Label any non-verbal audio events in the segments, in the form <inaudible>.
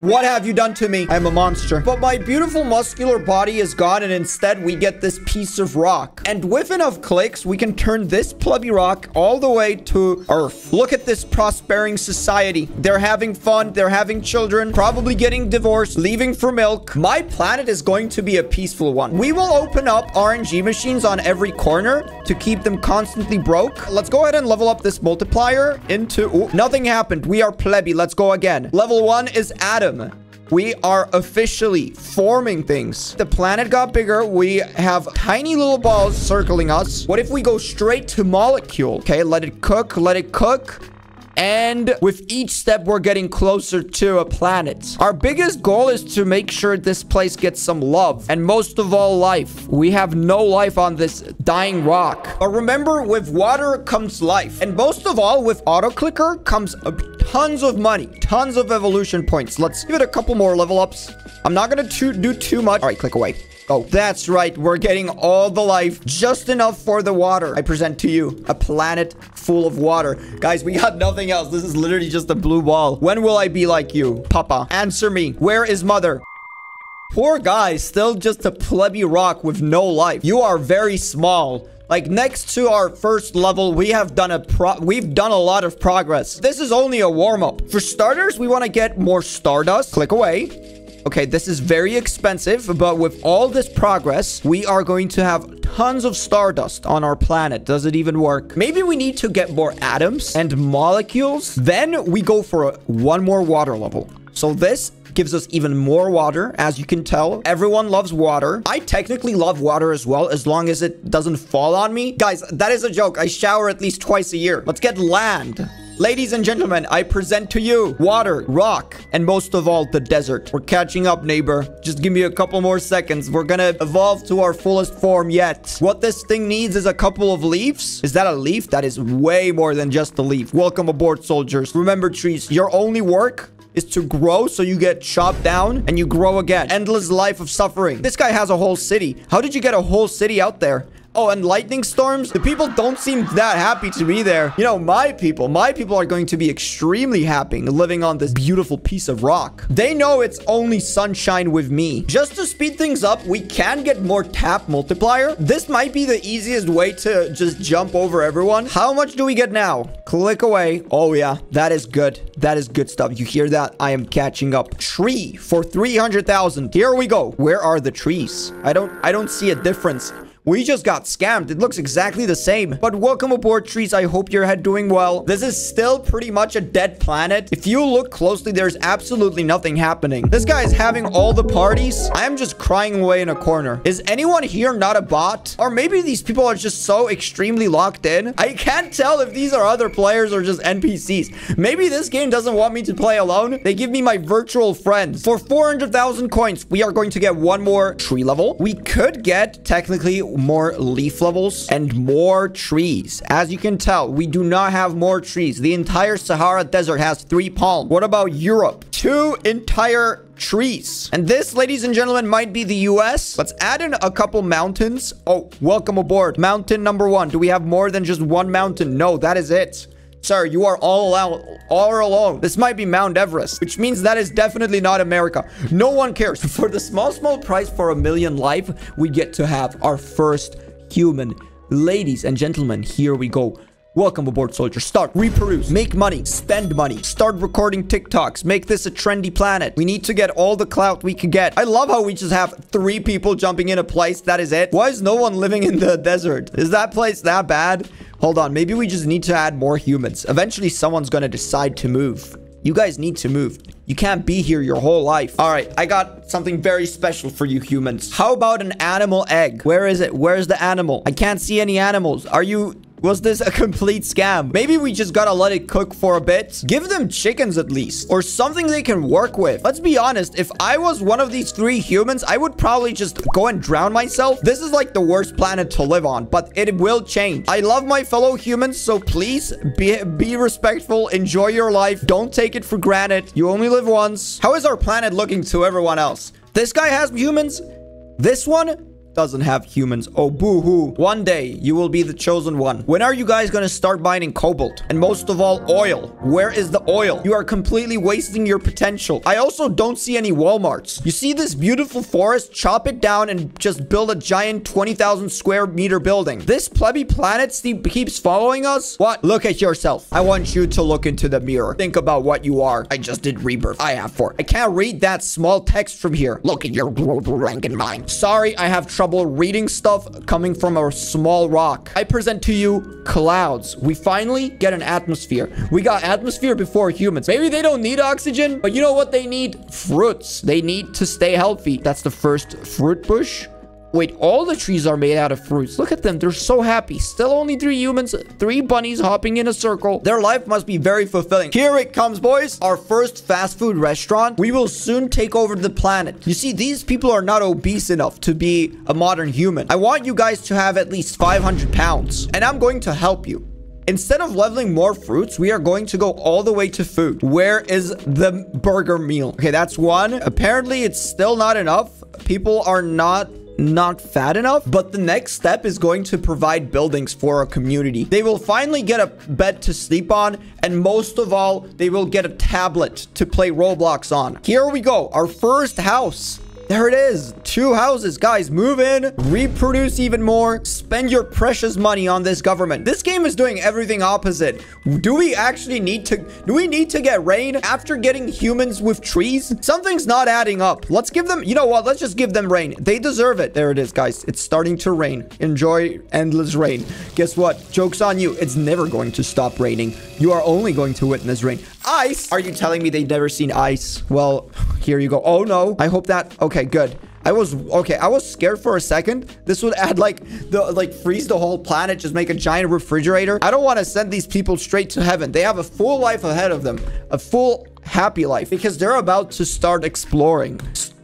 What have you done to me? I'm a monster. But my beautiful muscular body is gone and instead we get this piece of rock. And with enough clicks, we can turn this plebby rock all the way to Earth. Look at this prospering society. They're having fun. They're having children, probably getting divorced, leaving for milk. My planet is going to be a peaceful one. We will open up RNG machines on every corner to keep them constantly broke. Let's go ahead and level up this multiplier into... Ooh, nothing happened. We are plebby. Let's go again. Level one is atom. We are officially forming things. The planet got bigger. We have tiny little balls circling us. What if we go straight to molecule? Okay, let it cook. Let it cook. And with each step, we're getting closer to a planet. Our biggest goal is to make sure this place gets some love. And most of all, life. We have no life on this dying rock. But remember, with water comes life. And most of all, with auto clicker comes tons of money. Tons of evolution points. Let's give it a couple more level ups. I'm not going to do too much. All right, click away. Oh, that's right. We're getting all the life. Just enough for the water. I present to you a planet full of water. Guys, we got nothing else. This is literally just a blue ball. When will I be like you? Papa, answer me. Where is mother? Poor guy, still just a plebby rock with no life. You are very small. Like next to our first level, we have done a pro we've done a lot of progress. This is only a warm-up. For starters, we want to get more stardust. Click away. Okay, this is very expensive, but with all this progress, we are going to have tons of stardust on our planet. Does it even work? Maybe we need to get more atoms and molecules. Then we go for a, one more water level. So this gives us even more water. As you can tell, everyone loves water. I technically love water as well, as long as it doesn't fall on me. Guys, that is a joke. I shower at least twice a year. Let's get land. Ladies and gentlemen, I present to you water, rock, and most of all, the desert. We're catching up, neighbor. Just give me a couple more seconds. We're gonna evolve to our fullest form yet. What this thing needs is a couple of leaves. Is that a leaf? That is way more than just a leaf. Welcome aboard, soldiers. Remember, trees, your only work is to grow so you get chopped down and you grow again. Endless life of suffering. This guy has a whole city. How did you get a whole city out there? Oh, and lightning storms? The people don't seem that happy to be there. You know, my people, my people are going to be extremely happy living on this beautiful piece of rock. They know it's only sunshine with me. Just to speed things up, we can get more tap multiplier. This might be the easiest way to just jump over everyone. How much do we get now? Click away. Oh, yeah, that is good. That is good stuff. You hear that? I am catching up. Tree for 300,000. Here we go. Where are the trees? I don't, I don't see a difference. We just got scammed. It looks exactly the same. But welcome aboard, trees. I hope you're doing well. This is still pretty much a dead planet. If you look closely, there's absolutely nothing happening. This guy is having all the parties. I am just crying away in a corner. Is anyone here not a bot? Or maybe these people are just so extremely locked in. I can't tell if these are other players or just NPCs. Maybe this game doesn't want me to play alone. They give me my virtual friends. For 400,000 coins, we are going to get one more tree level. We could get technically more leaf levels and more trees. As you can tell, we do not have more trees. The entire Sahara Desert has three palms. What about Europe? Two entire trees. And this, ladies and gentlemen, might be the US. Let's add in a couple mountains. Oh, welcome aboard. Mountain number one. Do we have more than just one mountain? No, that is it. Sir, you are all out, all alone. This might be Mount Everest, which means that is definitely not America. No one cares. <laughs> For the small, small price for a million life, we get to have our first human. Ladies and gentlemen, here we go. Welcome aboard, soldier. Start, reproduce, make money, spend money, start recording TikToks, make this a trendy planet. We need to get all the clout we can get. I love how we just have three people jumping in a place. That is it. Why is no one living in the <laughs> desert? Is that place that bad? Hold on. Maybe we just need to add more humans. Eventually, someone's to decide to move. You guys need to move. You can't be here your whole life. All right, I got something very special for you humans. How about an animal egg? Where is it? Where's the animal? I can't see any animals. Are you was this a complete scam? Maybe we just gotta let it cook for a bit. Give them chickens at least. Or something they can work with. Let's be honest. If I was one of these three humans, I would probably just go and drown myself. This is like the worst planet to live on. But it will change. I love my fellow humans. So please be, be respectful. Enjoy your life. Don't take it for granted. You only live once. How is our planet looking to everyone else? This guy has humans. This one doesn't have humans. Oh, boo-hoo. One day, you will be the chosen one. When are you guys gonna start mining cobalt? And most of all, oil. Where is the oil? You are completely wasting your potential. I also don't see any Walmarts. You see this beautiful forest? Chop it down and just build a giant 20,000 square meter building. This plebby planet keeps following us? What? Look at yourself. I want you to look into the mirror. Think about what you are. I just did rebirth. I have four. I can't read that small text from here. Look at your rank in mind. Sorry, I have trouble reading stuff coming from a small rock. I present to you clouds. We finally get an atmosphere. We got atmosphere before humans. Maybe they don't need oxygen, but you know what they need? Fruits. They need to stay healthy. That's the first fruit bush. Wait, all the trees are made out of fruits. Look at them. They're so happy. Still only three humans, three bunnies hopping in a circle. Their life must be very fulfilling. Here it comes, boys. Our first fast food restaurant. We will soon take over the planet. You see, these people are not obese enough to be a modern human. I want you guys to have at least 500 pounds. And I'm going to help you. Instead of leveling more fruits, we are going to go all the way to food. Where is the burger meal? Okay, that's one. Apparently, it's still not enough. People are not not fat enough. But the next step is going to provide buildings for a community. They will finally get a bed to sleep on. And most of all, they will get a tablet to play Roblox on. Here we go. Our first house. There it is. Two houses. Guys, move in, reproduce even more, spend your precious money on this government. This game is doing everything opposite. Do we actually need to, do we need to get rain after getting humans with trees? Something's not adding up. Let's give them, you know what? Let's just give them rain. They deserve it. There it is, guys. It's starting to rain. Enjoy endless rain. Guess what? Joke's on you. It's never going to stop raining. You are only going to witness rain. Ice? Are you telling me they've never seen ice? Well, here you go. Oh, no. I hope that... Okay, good. I was... Okay, I was scared for a second. This would add, like, the like, freeze the whole planet, just make a giant refrigerator. I don't want to send these people straight to heaven. They have a full life ahead of them. A full, happy life. Because they're about to start exploring.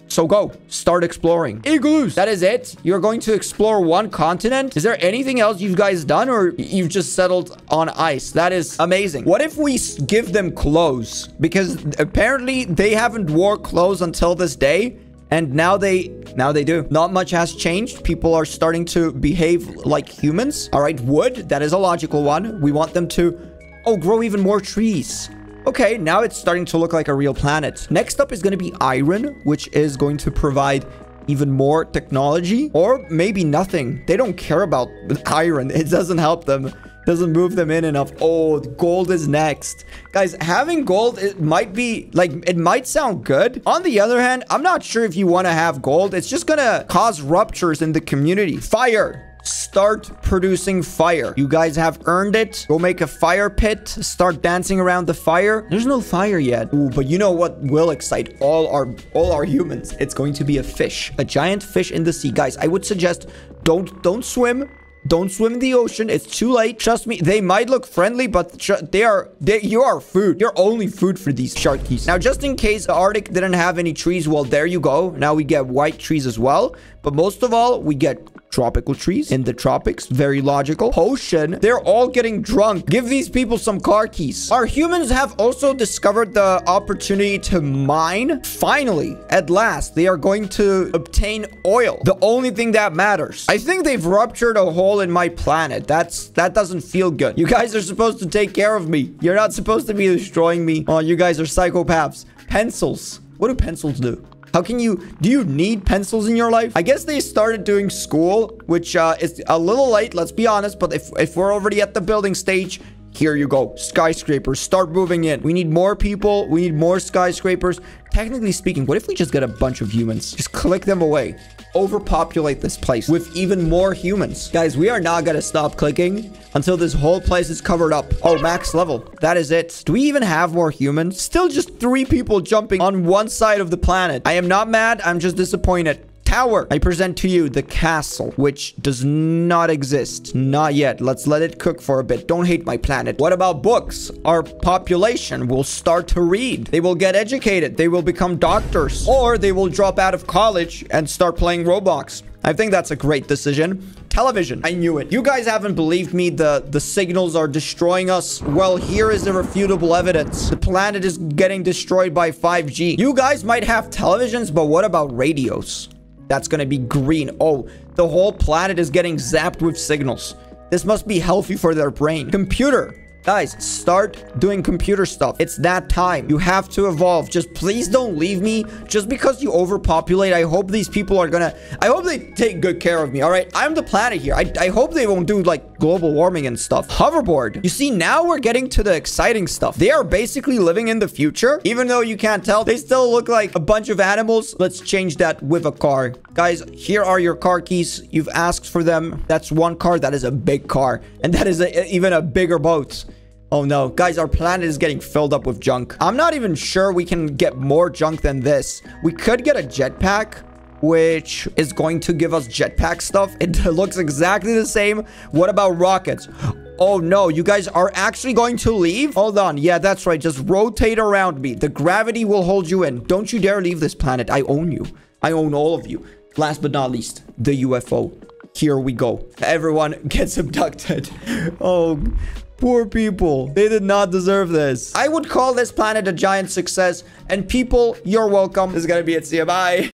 So go. Start exploring. Igloos. That is it? You're going to explore one continent? Is there anything else you guys done or you've just settled on ice? That is amazing. What if we give them clothes? Because apparently they haven't wore clothes until this day. And now they now they do. Not much has changed. People are starting to behave like humans. All right, wood. That is a logical one. We want them to, oh, grow even more trees. Okay, now it's starting to look like a real planet. Next up is going to be iron, which is going to provide even more technology or maybe nothing. They don't care about iron. It doesn't help them. Doesn't move them in enough. Oh, gold is next. Guys, having gold, it might be, like, it might sound good. On the other hand, I'm not sure if you want to have gold. It's just gonna cause ruptures in the community. Fire start producing fire. You guys have earned it. Go make a fire pit. Start dancing around the fire. There's no fire yet. Ooh, but you know what will excite all our all our humans? It's going to be a fish. A giant fish in the sea. Guys, I would suggest don't don't swim. Don't swim in the ocean. It's too late. Trust me, they might look friendly, but they are, they, you are food. You're only food for these sharkies. Now, just in case the Arctic didn't have any trees, well, there you go. Now we get white trees as well. But most of all, we get tropical trees in the tropics. Very logical. Potion. They're all getting drunk. Give these people some car keys. Our humans have also discovered the opportunity to mine. Finally, at last, they are going to obtain oil. The only thing that matters. I think they've ruptured a hole in my planet. That's That doesn't feel good. You guys are supposed to take care of me. You're not supposed to be destroying me. Oh, you guys are psychopaths. Pencils. What do pencils do? How can you... Do you need pencils in your life? I guess they started doing school, which uh, is a little late, let's be honest. But if, if we're already at the building stage, here you go. Skyscrapers. Start moving in. We need more people. We need more skyscrapers. Technically speaking, what if we just get a bunch of humans? Just click them away overpopulate this place with even more humans. Guys, we are not going to stop clicking until this whole place is covered up. Oh, max level. That is it. Do we even have more humans? Still just three people jumping on one side of the planet. I am not mad. I'm just disappointed tower. I present to you the castle, which does not exist. Not yet. Let's let it cook for a bit. Don't hate my planet. What about books? Our population will start to read. They will get educated. They will become doctors. Or they will drop out of college and start playing Roblox. I think that's a great decision. Television. I knew it. You guys haven't believed me. The, the signals are destroying us. Well, here is irrefutable evidence. The planet is getting destroyed by 5G. You guys might have televisions, but what about radios? That's gonna be green. Oh, the whole planet is getting zapped with signals. This must be healthy for their brain. Computer. Guys, start doing computer stuff. It's that time. You have to evolve. Just please don't leave me just because you overpopulate. I hope these people are gonna... I hope they take good care of me, all right? I'm the planet here. I, I hope they won't do, like, global warming and stuff. Hoverboard. You see, now we're getting to the exciting stuff. They are basically living in the future. Even though you can't tell, they still look like a bunch of animals. Let's change that with a car. Guys, here are your car keys. You've asked for them. That's one car. That is a big car. And that is a, even a bigger boat. Oh no, guys, our planet is getting filled up with junk. I'm not even sure we can get more junk than this. We could get a jetpack, which is going to give us jetpack stuff. <laughs> It looks exactly the same. What about rockets? Oh no, you guys are actually going to leave? Hold on. Yeah, that's right. Just rotate around me. The gravity will hold you in. Don't you dare leave this planet. I own you. I own all of you. Last but not least, the UFO. Here we go. Everyone <laughs> gets abducted. <laughs> Oh, Poor people. They did not deserve this. I would call this planet a giant success. And people, you're welcome. This is gonna be it. See you. Bye.